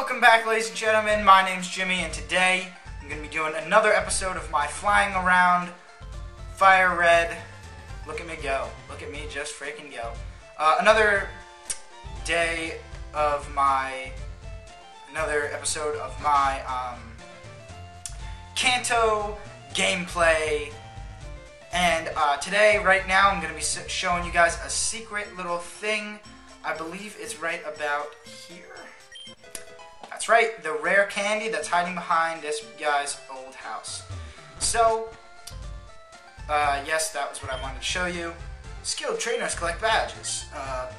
Welcome back, ladies and gentlemen. My name's Jimmy, and today I'm going to be doing another episode of my flying around fire red. Look at me go. Look at me just freaking go. Uh, another day of my. Another episode of my um, Kanto gameplay. And uh, today, right now, I'm going to be showing you guys a secret little thing. I believe it's right about here. That's right, the rare candy that's hiding behind this guy's old house. So, uh, yes, that was what I wanted to show you. Skilled trainers collect badges. Uh,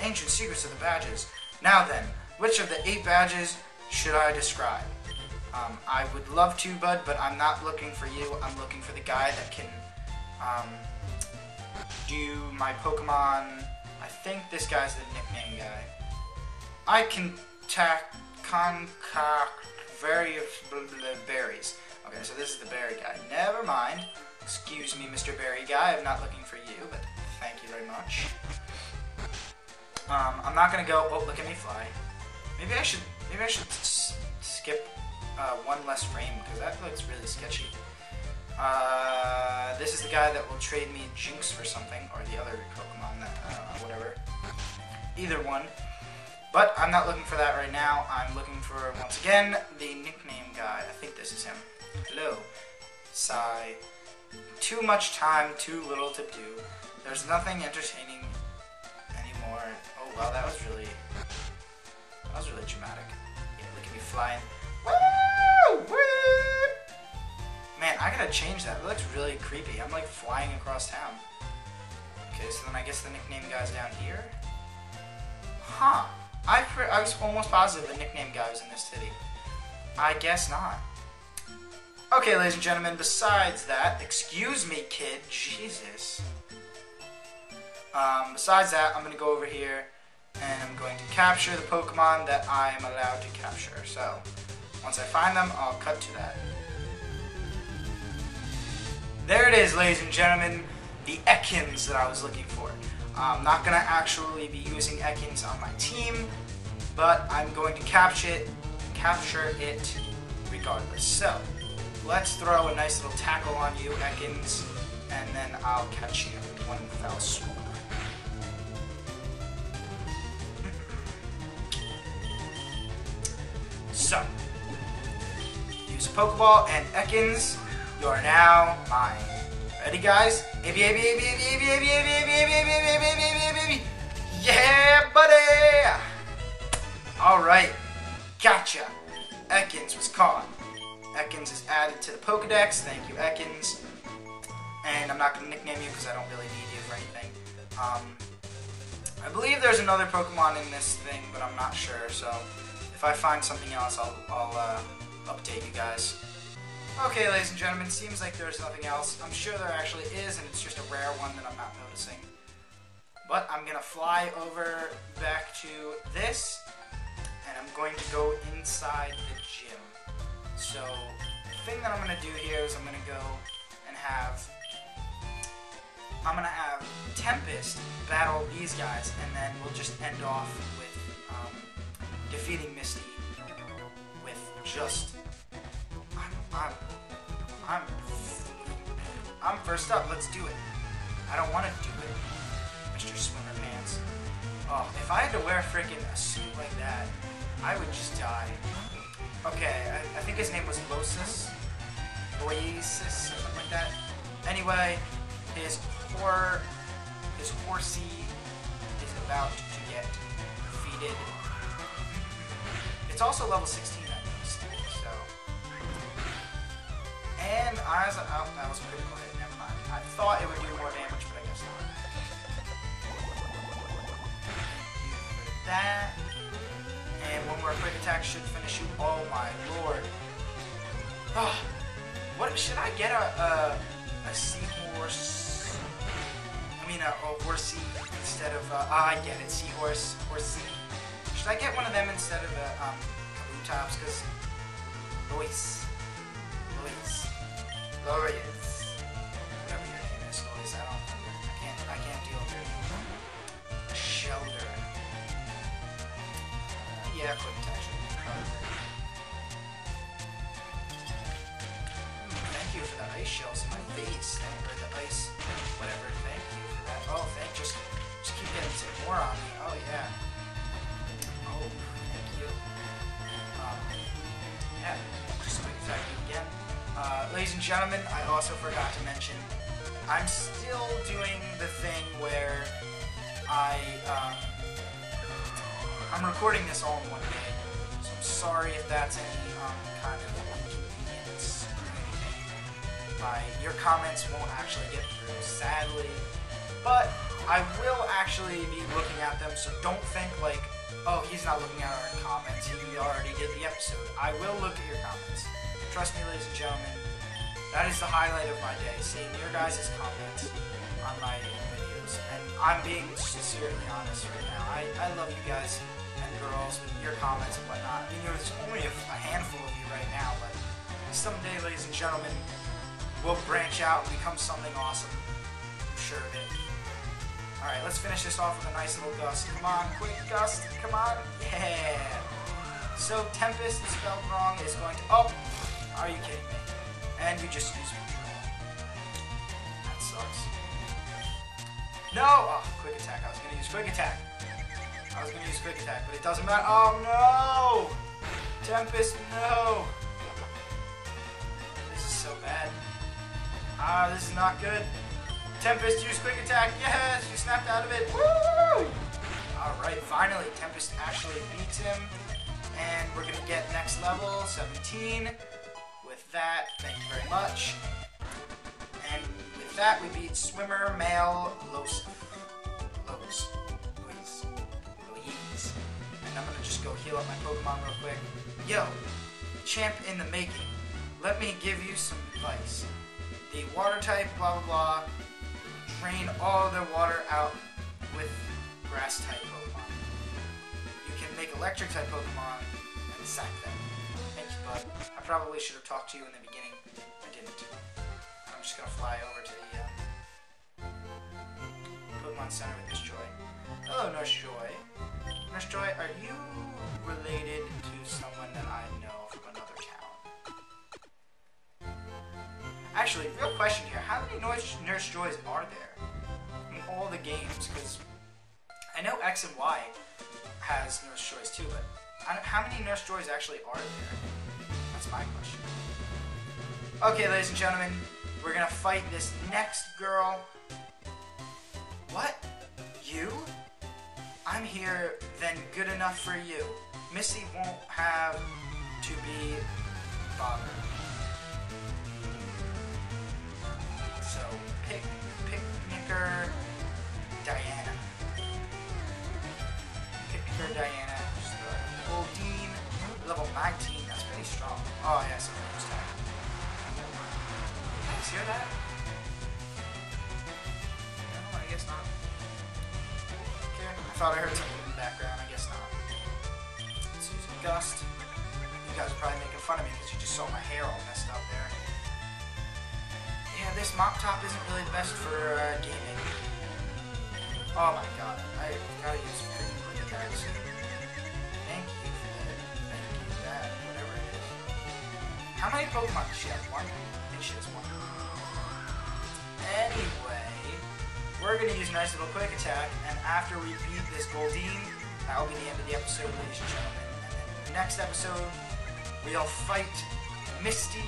ancient secrets of the badges. Now then, which of the eight badges should I describe? Um, I would love to, bud, but I'm not looking for you. I'm looking for the guy that can um, do my Pokemon. I think this guy's the nickname guy. I can tack concoct various berries. Okay, so this is the berry guy. Never mind. Excuse me, Mr. Berry Guy. I'm not looking for you, but thank you very much. Um, I'm not gonna go. Oh, look at me fly. Maybe I should. Maybe I should skip uh, one less frame because that looks really sketchy. Uh, this is the guy that will trade me Jynx for something, or the other Pokemon that, uh, whatever. Either one. But I'm not looking for that right now. I'm looking for, once again, the nickname guy. I think this is him. Hello. Sigh. Too much time, too little to do. There's nothing entertaining anymore. Oh, wow, that was really... That was really dramatic. Yeah, look at me flying. Woo! Woo! Man, I gotta change that. It looks really creepy. I'm like flying across town. Okay, so then I guess the nickname guy's down here. Huh. I, I was almost positive the nickname guy was in this city. I guess not. Okay, ladies and gentlemen, besides that, excuse me, kid, Jesus. Um, besides that, I'm going to go over here and I'm going to capture the Pokemon that I am allowed to capture. So, once I find them, I'll cut to that. There it is, ladies and gentlemen, the Ekans that I was looking for. I'm not going to actually be using Ekans on my team, but I'm going to capture it, capture it regardless. So, let's throw a nice little tackle on you, Ekans, and then I'll catch you in one fell swoop. So, use a Pokeball, and Ekans, you are now mine. Ready, guys? Abby, Abby, Abby, Abby, Abby, Abby, Abby, Abby, Abby, Abby, Abby, Abby, Abby, Yeah, buddy! Alright, gotcha. Ekans was caught. Ekans is added to the Pokedex. Thank you, Ekans. And I'm not going to nickname you because I don't really need you for anything. Um, I believe there's another Pokemon in this thing, but I'm not sure. So if I find something else, I'll, I'll uh, update you guys. Okay, ladies and gentlemen, seems like there's nothing else. I'm sure there actually is, and it's just a rare one that I'm not noticing. But I'm to fly over back to this, and I'm going to go inside the gym. So, the thing that I'm to do here is I'm to go and have... I'm to have Tempest battle these guys, and then we'll just end off with um, defeating Misty with just I'm, I'm, I'm first up. Let's do it. I don't want to do it, Mr. Swimmer Pants. Oh, if I had to wear freaking a suit like that, I would just die. Okay, I, I think his name was Losis, Oasis, or something like that. Anyway, his horror, his horsey is about to get defeated. It's also level 16. And I was, oh, that was a critical hit, never mind. I thought it would do more damage, but I guess not. That. And one more quick attack should finish you. Oh my lord. Oh, what, should I get a, a, a seahorse? I mean a, a horsey instead of, uh, ah, I get it, seahorse, horsey. Should I get one of them instead of the, um, Kabutops? Because, Luis. Glorious. Whatever your name is, Lois, I don't I can't I can't deal with your name. Shellder. Uh, yeah, quick attack. Thank you for the ice shells in my face. Or the ice, whatever. Thank you for that. Oh, thank just, just keep getting some more on gentlemen, I also forgot to mention, I'm still doing the thing where I, um, I'm recording this all in one day, so I'm sorry if that's any um, kind of inconvenience or anything. My, your comments won't actually get through, sadly, but I will actually be looking at them, so don't think like, oh, he's not looking at our comments, he already did the episode. I will look at your comments. Trust me, ladies and gentlemen, that is the highlight of my day, seeing your guys' comments on my videos. And I'm being sincerely honest right now. I, I love you guys and girls with your comments and whatnot. I mean, there's only a, a handful of you right now, but someday, ladies and gentlemen, we'll branch out and become something awesome. I'm sure of it. Alright, let's finish this off with a nice little gust. Come on, quick gust. Come on. Yeah. So, Tempest is spelled wrong is going to... Oh! Are you kidding me? And you just use control. That sucks. No! Oh, quick attack. I was to use quick attack. I was to use quick attack, but it doesn't matter. Oh, no! Tempest, no! This is so bad. Ah, this is not good. Tempest, use quick attack. Yes, you snapped out of it. Woo! Alright, finally, Tempest actually beats him. And we're to get next level, 17. With that, thank you very much. And with that, we beat Swimmer, Male, Los. Los. Luis. Louise. And I'm to just go heal up my Pokemon real quick. Yo, champ in the making. Let me give you some advice. The water type, blah blah blah, drain all their water out with grass type Pokemon. You can make electric type Pokemon and sack them. Bud. I probably should have talked to you in the beginning. I didn't. I'm just gonna fly over to the uh, Pokemon Center with Miss Joy. Hello, Nurse Joy. Nurse Joy, are you related to someone that I know from another town? Actually, real question here. How many Nurse, Nurse Joys are there in all the games? Because I know X and Y has Nurse Joys too, but how many Nurse Joys actually are there? That's my question. Okay, ladies and gentlemen, we're gonna fight this next girl. What? You? I'm here, then good enough for you. Misty won't have to be bothered. So, pick, picnicker Diana. Picnicker Diana. Just Goldeen, level 19. Oh, yeah, so first time. You guys hear that? No, I guess not. Okay, I thought I heard something in the background. I guess not. Let's use a gust. You guys are probably making fun of me because you just saw my hair all messed up there. Yeah, this mop top isn't really the best for uh, gaming. Oh my god, I gotta use pretty attacks. Thank How many Pokemon does she have? One? I think she has one. Anyway, we're gonna use a nice little quick attack, and after we beat this Goldeen, that'll be the end of the episode, ladies and gentlemen. Next episode, we'll fight Misty,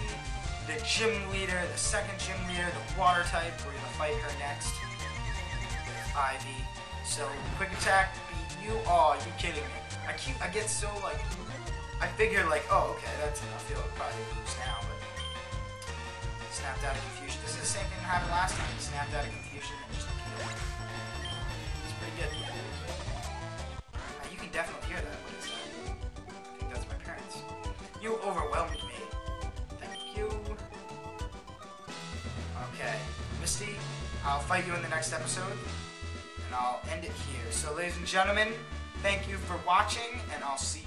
the gym leader, the second gym leader, the water type. We're gonna fight her next. With Ivy. So quick attack beat you. Oh, you kidding me? I keep I get so like I figured like, oh okay, that's enough. He'll probably lose now, but snapped out of confusion. This is the same thing that happened last time. He snapped out of confusion and just killed. It's pretty good. Uh, you can definitely hear that. What is that? I think that's my parents. You overwhelmed me. Thank you. Okay, Misty, I'll fight you in the next episode, and I'll end it here. So, ladies and gentlemen, thank you for watching, and I'll see